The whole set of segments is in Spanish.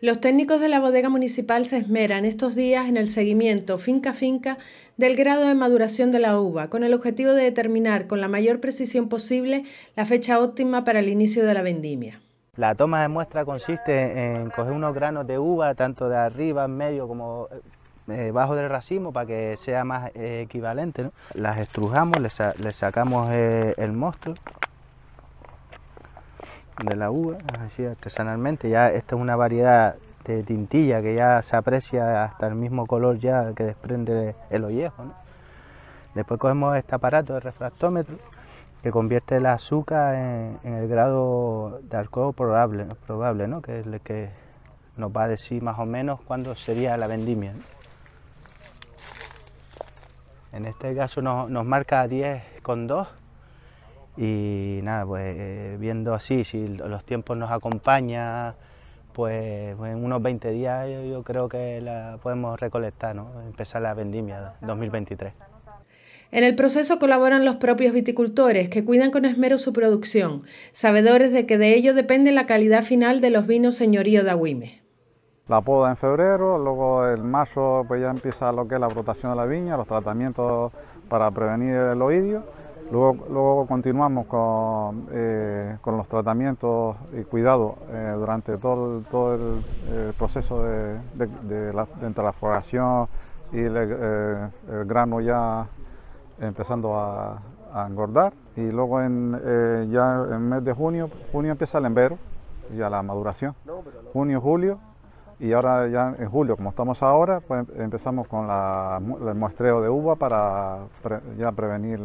Los técnicos de la bodega municipal se esmeran estos días en el seguimiento finca a finca del grado de maduración de la uva, con el objetivo de determinar con la mayor precisión posible la fecha óptima para el inicio de la vendimia. La toma de muestra consiste en coger unos granos de uva, tanto de arriba, medio como eh, bajo del racimo, para que sea más eh, equivalente. Las estrujamos, le, sacamos eh, el mosto de la uva, así artesanalmente. Ya esta es una variedad de tintilla que ya se aprecia hasta el mismo color ya que desprende el ollejo. Después cogemos este aparato de refractómetro que convierte el azúcar en, el grado de alcohol probable, probable ¿no? que es el que nos va a decir más o menos cuándo sería la vendimia. En este caso nos, nos marca 10,2 y nada, pues eh, viendo así, si los tiempos nos acompañan, pues en unos 20 días yo, creo que la podemos recolectar, ¿no? empezar la vendimia 2023. En el proceso colaboran los propios viticultores, que cuidan con esmero su producción, sabedores de que de ello depende la calidad final de los vinos señorío de Agüime. La poda en febrero, luego en marzo pues ya empieza lo que es la brotación de la viña, los tratamientos para prevenir el oidio Luego, continuamos eh, con, los tratamientos y cuidados eh, durante todo, el, proceso de, la, entre la floración y el, grano ya empezando a, engordar. Y luego en, eh, ya en el mes de junio, junio empieza el embero, ya la maduración. Junio, julio, y ahora ya en julio, como estamos ahora, pues empezamos con el muestreo de uva para ya prevenir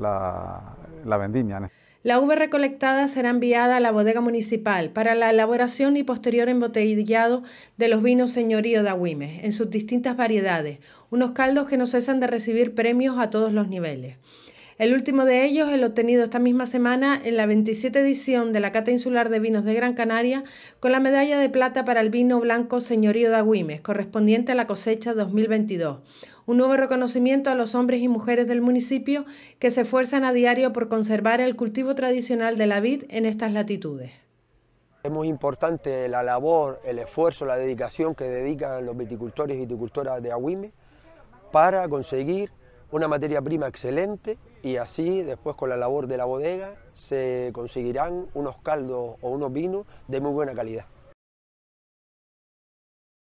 la, vendimia. La uva recolectada será enviada a la bodega municipal para la elaboración y posterior embotellado de los vinos señorío de Agüimes en sus distintas variedades, unos caldos que no cesan de recibir premios a todos los niveles. El último de ellos, el obtenido esta misma semana en la 27 edición de la Cata Insular de Vinos de Gran Canaria, con la medalla de plata para el vino blanco Señorío de Agüimes, correspondiente a la cosecha 2022 un nuevo reconocimiento a los hombres y mujeres del municipio que se esfuerzan a diario por conservar el cultivo tradicional de la vid en estas latitudes. Es muy importante la labor, el esfuerzo, la dedicación que dedican los viticultores y viticultoras de Agüime para conseguir una materia prima excelente y así después con la labor de la bodega se conseguirán unos caldos o unos vinos de muy buena calidad.